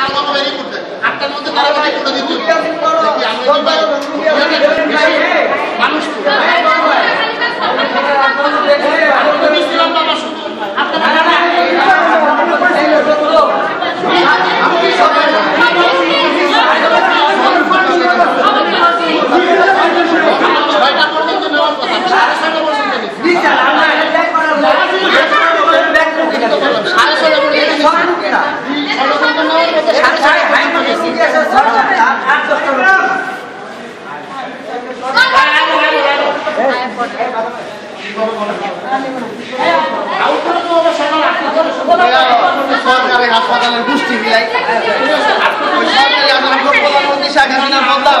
তার মতো বেরিয়ে করতে আটটার মধ্যে তারা করে দিতে সরকারি হাসপাতালের গোষ্ঠী মিলাই। সরকারি প্রধানমন্ত্রী শেখ হাসিনার বদলাম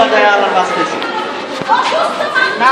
বাজায় আল্লাহর বাঁচতেছি না